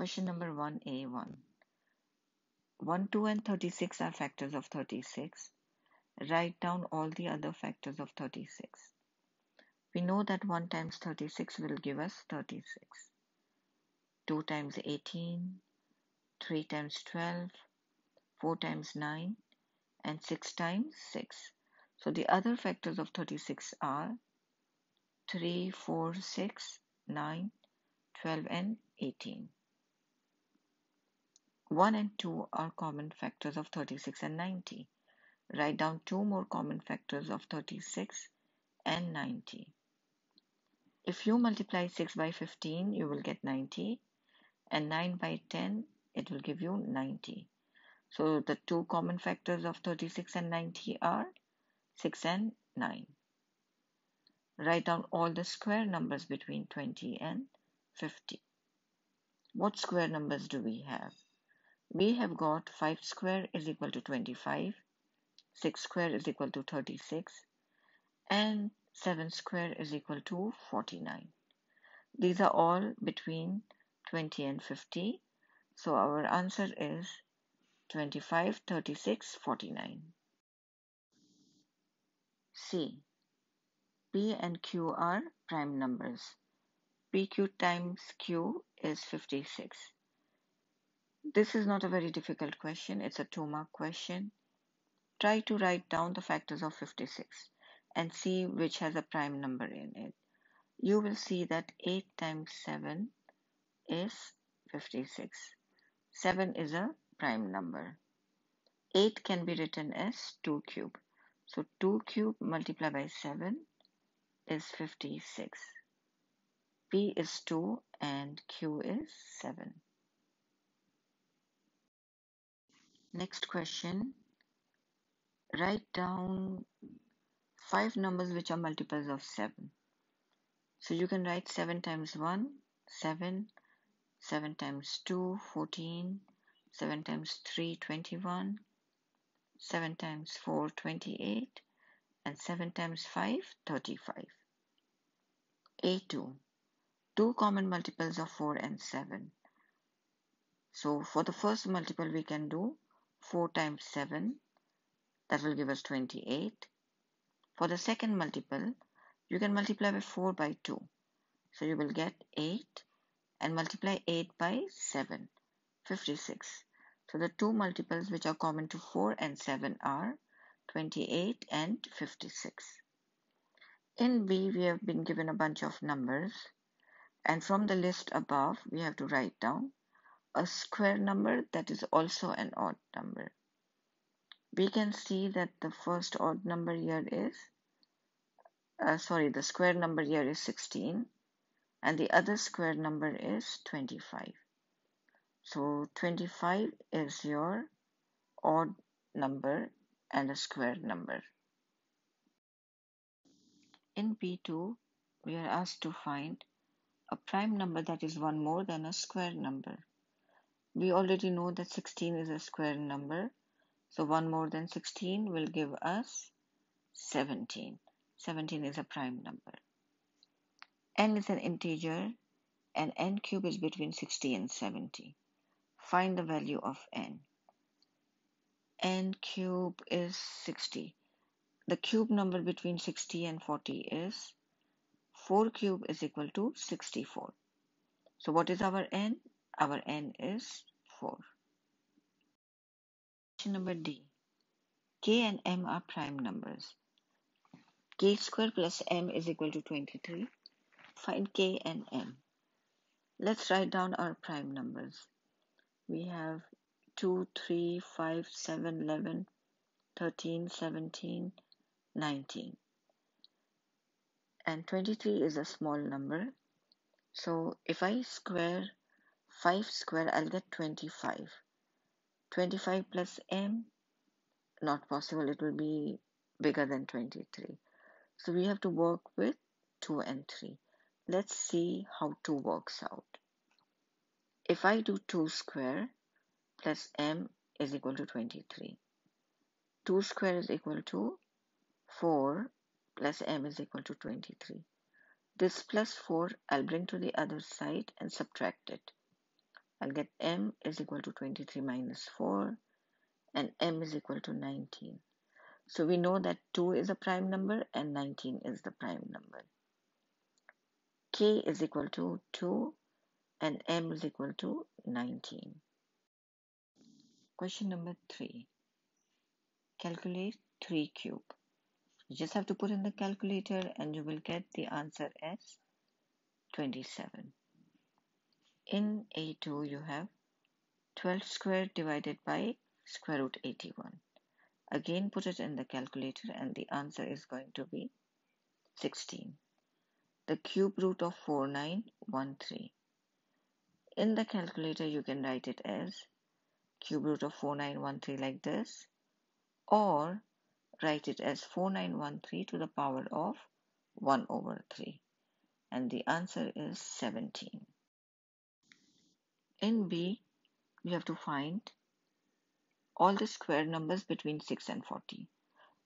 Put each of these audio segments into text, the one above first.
Question number 1A1. 1, 2 and 36 are factors of 36. Write down all the other factors of 36. We know that 1 times 36 will give us 36. 2 times 18, 3 times 12, 4 times 9, and 6 times 6. So the other factors of 36 are 3, 4, 6, 9, 12, and 18. 1 and 2 are common factors of 36 and 90. Write down two more common factors of 36 and 90. If you multiply 6 by 15, you will get 90, and 9 by 10, it will give you 90. So the two common factors of 36 and 90 are 6 and 9. Write down all the square numbers between 20 and 50. What square numbers do we have? We have got 5 square is equal to 25, 6 square is equal to 36, and 7 square is equal to 49. These are all between 20 and 50. So our answer is 25, 36, 49. C. P and Q are prime numbers. PQ times Q is 56. This is not a very difficult question. It's a two mark question. Try to write down the factors of 56 and see which has a prime number in it. You will see that 8 times 7 is 56. 7 is a prime number. 8 can be written as 2 cube. So 2 cube multiplied by 7 is 56. P is 2 and Q is 7. Next question. Write down five numbers which are multiples of 7. So you can write 7 times 1, 7, 7 times 2, 14, 7 times 3, 21, 7 times 4, 28, and 7 times 5, 35. A2. Two common multiples of 4 and 7. So for the first multiple we can do 4 times 7, that will give us 28. For the second multiple, you can multiply by 4 by 2. So you will get 8 and multiply 8 by 7, 56. So the two multiples which are common to 4 and 7 are 28 and 56. In B, we have been given a bunch of numbers and from the list above, we have to write down a square number that is also an odd number. We can see that the first odd number here is, uh, sorry, the square number here is 16 and the other square number is 25. So 25 is your odd number and a square number. In B2, we are asked to find a prime number that is one more than a square number. We already know that 16 is a square number. So 1 more than 16 will give us 17. 17 is a prime number. n is an integer and n cube is between 60 and 70. Find the value of n. n cube is 60. The cube number between 60 and 40 is 4 cube is equal to 64. So what is our n? Our n is 4. Question number D. K and M are prime numbers. K square plus M is equal to 23. Find K and M. Let's write down our prime numbers. We have 2, 3, 5, 7, 11, 13, 17, 19. And 23 is a small number. So if I square 5 square, I'll get 25. 25 plus m, not possible. It will be bigger than 23. So we have to work with 2 and 3. Let's see how 2 works out. If I do 2 square plus m is equal to 23. 2 square is equal to 4 plus m is equal to 23. This plus 4 I'll bring to the other side and subtract it. I'll get m is equal to 23 minus 4 and m is equal to 19. So we know that 2 is a prime number and 19 is the prime number. k is equal to 2 and m is equal to 19. Question number 3. Calculate 3 cube. You just have to put in the calculator and you will get the answer as 27. In A2 you have 12 squared divided by square root 81. Again put it in the calculator and the answer is going to be 16. The cube root of 4913. In the calculator you can write it as cube root of 4913 like this or write it as 4913 to the power of 1 over 3 and the answer is 17. In B, we have to find all the square numbers between 6 and 40.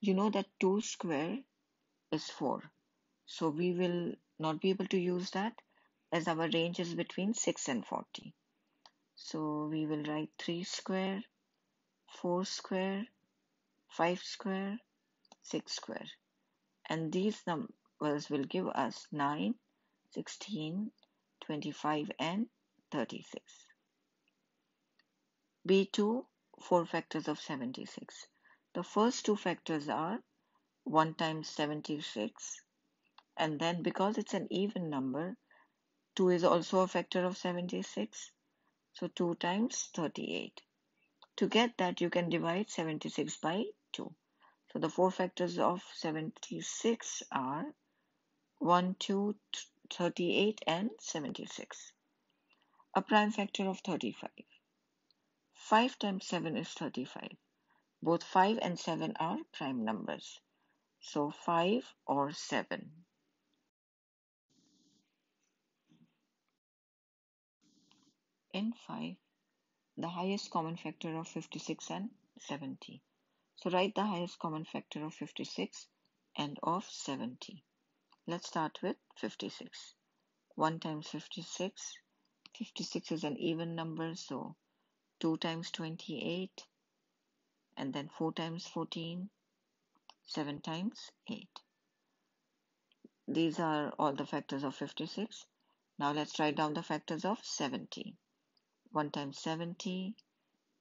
You know that 2 square is 4. So we will not be able to use that as our range is between 6 and 40. So we will write 3 square, 4 square, 5 square, 6 square. And these numbers will give us 9, 16, 25 and 36. B2, 4 factors of 76. The first two factors are 1 times 76 and then because it's an even number 2 is also a factor of 76 so 2 times 38 to get that you can divide 76 by 2 so the four factors of 76 are 1 2 38 and 76 a prime factor of 35 5 times 7 is 35. Both 5 and 7 are prime numbers. So 5 or 7. In 5, the highest common factor of 56 and 70. So write the highest common factor of 56 and of 70. Let's start with 56. 1 times 56. 56 is an even number, so 2 times 28 and then 4 times 14 7 times 8 these are all the factors of 56 now let's write down the factors of 70 1 times 70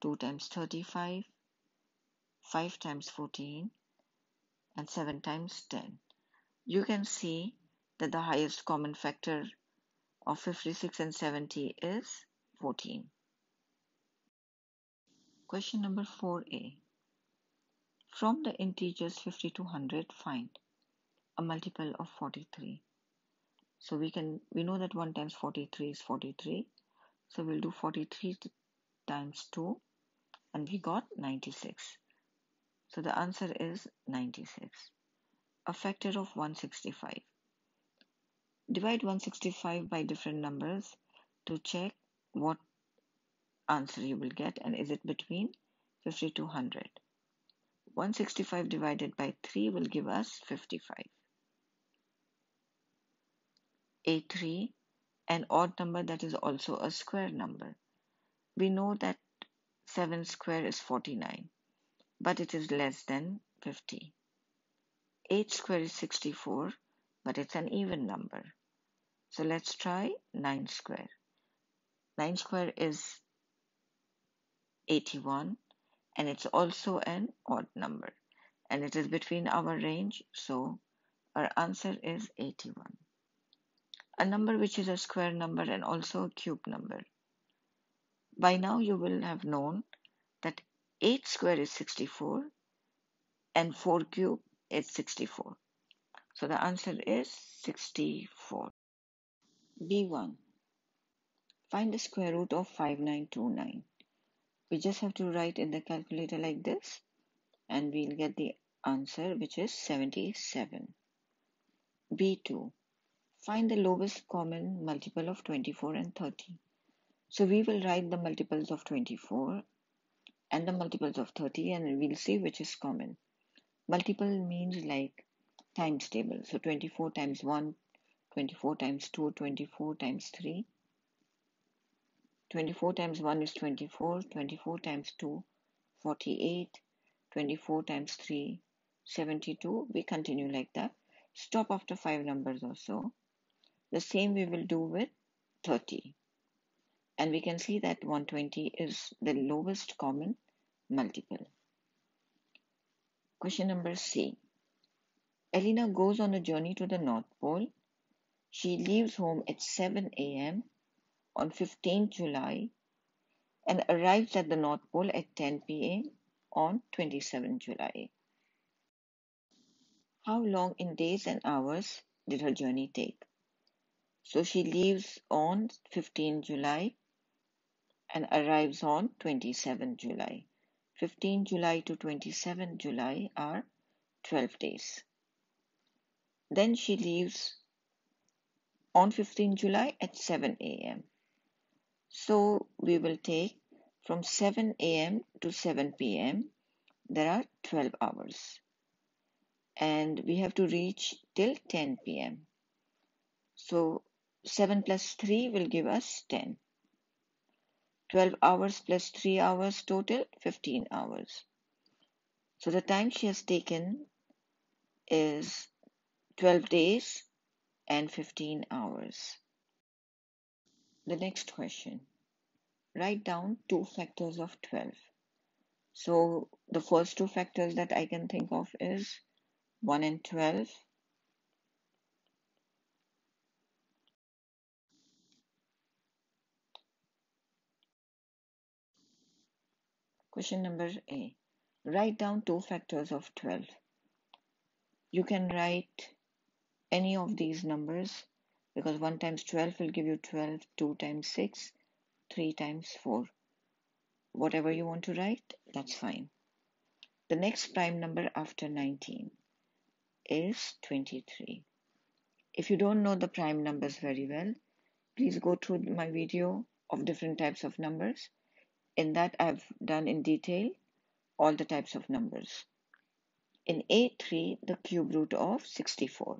2 times 35 5 times 14 and 7 times 10 you can see that the highest common factor of 56 and 70 is 14 Question number 4a. From the integers 50 to 100, find a multiple of 43. So we can we know that 1 times 43 is 43. So we'll do 43 times 2 and we got 96. So the answer is 96. A factor of 165. Divide 165 by different numbers to check what answer you will get and is it between 50 to 100. 165 divided by 3 will give us 55. A3, an odd number that is also a square number. We know that 7 square is 49, but it is less than 50. 8 square is 64, but it's an even number. So let's try 9 square. 9 square is 81 and it's also an odd number and it is between our range so our answer is 81 a number which is a square number and also a cube number by now you will have known that 8 square is 64 and 4 cube is 64 so the answer is 64 b1 find the square root of 5929 we just have to write in the calculator like this and we'll get the answer which is 77. B2. Find the lowest common multiple of 24 and 30. So we will write the multiples of 24 and the multiples of 30 and we'll see which is common. Multiple means like times table. So 24 times 1, 24 times 2, 24 times 3. 24 times 1 is 24, 24 times 2, 48, 24 times 3, 72. We continue like that. Stop after 5 numbers or so. The same we will do with 30. And we can see that 120 is the lowest common multiple. Question number C. Elena goes on a journey to the North Pole. She leaves home at 7 a.m. on 15 July and arrives at the North Pole at 10 p.m. on 27 July. How long in days and hours did her journey take? So she leaves on 15 July and arrives on 27 July. 15 July to 27 July are 12 days. Then she leaves on 15 July at 7 a.m. So we will take from 7 a.m. to 7 p.m. There are 12 hours. And we have to reach till 10 p.m. So 7 plus 3 will give us 10. 12 hours plus 3 hours total 15 hours. So the time she has taken is 12 days and 15 hours. The next question. Write down two factors of 12. So the first two factors that I can think of is 1 and 12 Question number A. Write down two factors of 12. You can write any of these numbers because 1 times 12 will give you 12, 2 times 6, 3 times 4. Whatever you want to write, that's fine. The next prime number after 19 is 23. If you don't know the prime numbers very well, please go through my video of different types of numbers in that I've done in detail all the types of numbers. In A3, the cube root of 64.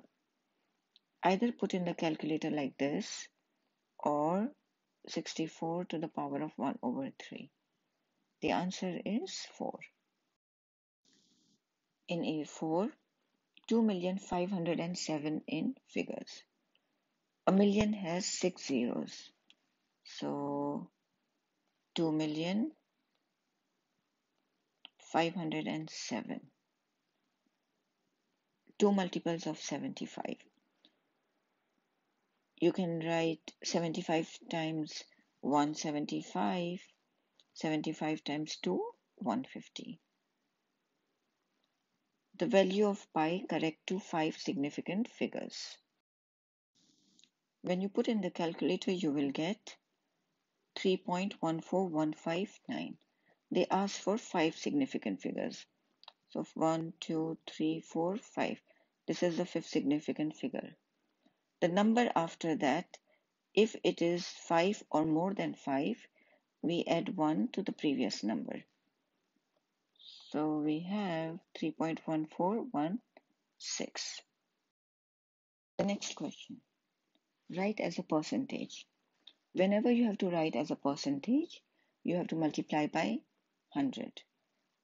Either put in the calculator like this or 64 to the power of 1 over 3. The answer is 4. In A4, 2,507 in figures. A million has six zeros. So two million five hundred and seven. Two multiples of 75. You can write 75 times 175, 75 times 2, 150. The value of pi correct to five significant figures. When you put in the calculator, you will get 3.14159. They ask for five significant figures. So 1, 2, 3, 4, 5. This is the fifth significant figure. The number after that, if it is 5 or more than 5, we add 1 to the previous number. So we have 3.1416. The next question. Write as a percentage. Whenever you have to write as a percentage, you have to multiply by 100.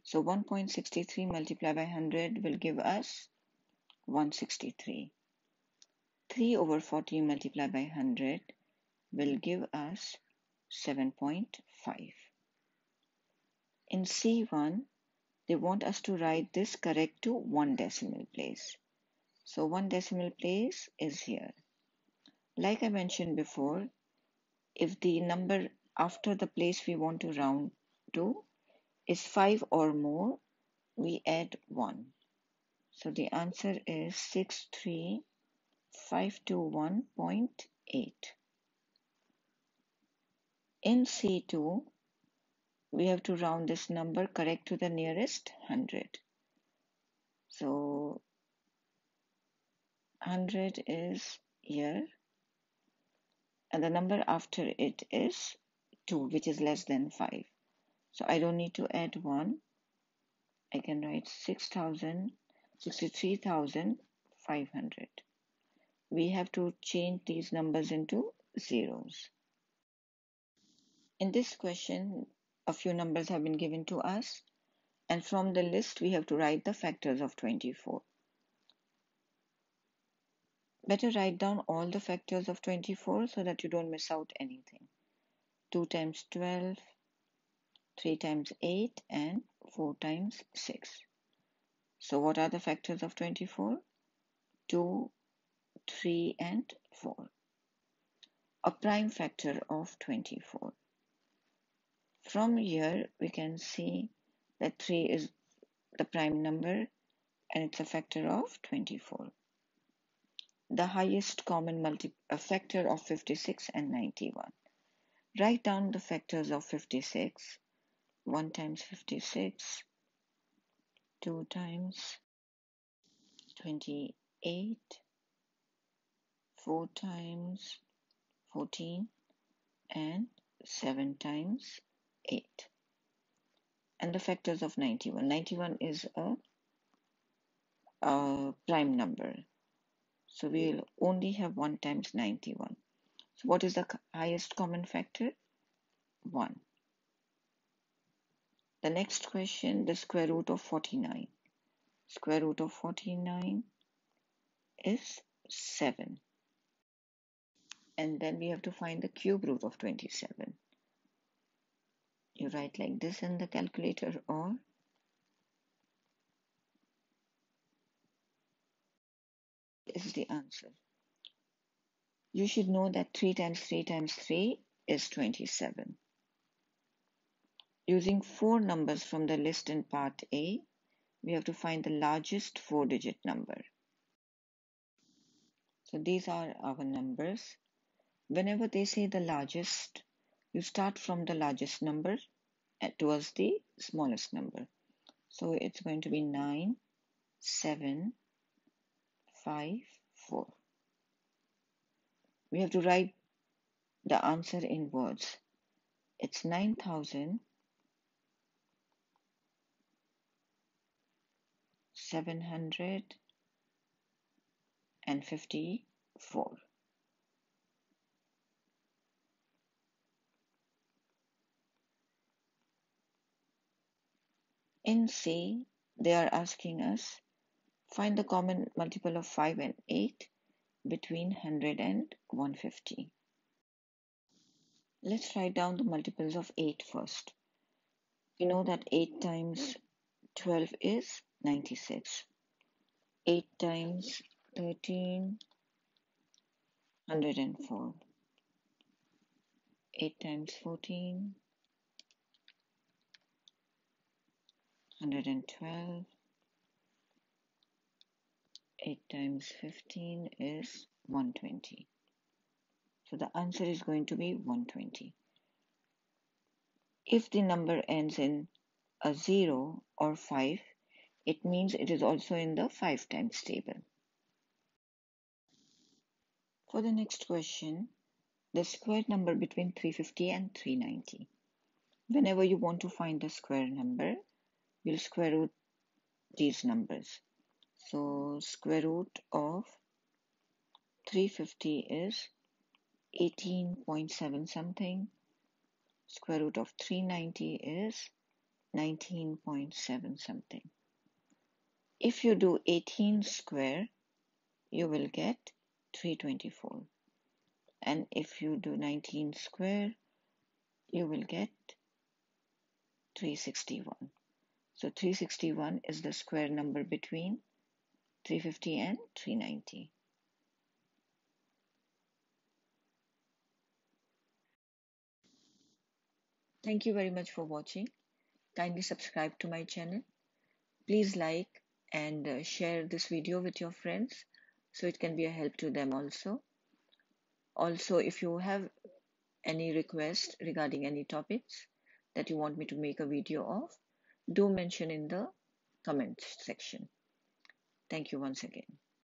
So 1.63 multiplied by 100 will give us 163. 3 over 40 multiplied by 100 will give us 7.5. In C1, they want us to write this correct to one decimal place. So one decimal place is here. Like I mentioned before, if the number after the place we want to round to is 5 or more, we add 1. So the answer is 63521.8. In C2, we have to round this number correct to the nearest 100. So 100 is here and the number after it is 2 which is less than 5 so I don't need to add 1 I can write 6,000 63,500 we have to change these numbers into zeros In this question, a few numbers have been given to us, and from the list we have to write the factors of 24. Better write down all the factors of 24 so that you don't miss out anything. 2 times 12, 3 times 8, and 4 times 6. So what are the factors of 24? 2, 3, and 4. A prime factor of 24. From here, we can see that 3 is the prime number and it's a factor of 24. The highest common multi factor of 56 and 91. Write down the factors of 56. 1 times 56, 2 times 28, 4 times 14, and 7 times 8 and the factors of 91 91 is a, a prime number. So we'll only have 1 times 91 so what is the highest common factor? 1 the next question the square root of 49 square root of 49 is 7 and then we have to find the cube root of 27 you write like this in the calculator or this is the answer. You should know that 3 times 3 times 3 is 27. Using four numbers from the list in part A, we have to find the largest four digit number. So these are our numbers whenever they say the largest, you start from the largest number eh, towards the smallest number. So it's going to be 9, 7, 5, 4. We have to write the answer in words. It's nine thousand seven hundred and fifty-four. In C, they are asking us find the common multiple of 5 and 8 between 100 and 150. Let's write down the multiples of 8 first. We know that 8 times 12 is 96. 8 times 13, 104. 8 times 14, 112. 8 times 15 is 120. So the answer is going to be 120. If the number ends in a 0 or 5, it means it is also in the 5 times table. For the next question, the square number between 350 and 390. Whenever you want to find the square number, we'll square root these numbers. So square root of 350 is 18.7 something. Square root of 390 is 19.7 something. If you do 18 square, you will get 324. And if you do 19 square, you will get 361. So 361 is the square number between 350 and 390. Thank you very much for watching. Kindly subscribe to my channel. Please like and uh, share this video with your friends so it can be a help to them also. Also, if you have any request regarding any topics that you want me to make a video of, do mention in the comments section. Thank you once again.